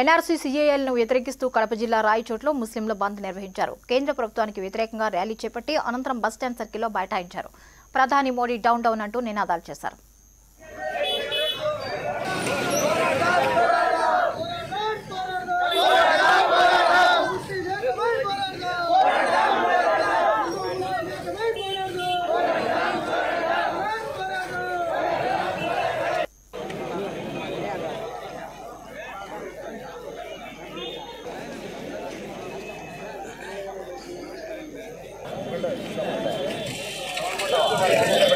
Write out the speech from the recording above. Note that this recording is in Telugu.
ఎన్ఆర్సీ సీఏఎల్ను వ్యతిరేకిస్తూ కడప జిల్లా రాయచోట్లో ముస్లింలు బంద్ నిర్వహించారు. కేంద్ర ప్రభుత్వానికి వ్యతిరేకంగా ర్యాలీ చేపట్టి అనంతరం బస్టాండ్ సర్కిల్లో బైఠాయించారు. ప్రధాని మోడీ డౌన్ డౌన్ అంటూ నినాదాలు చేశారు. Thank you.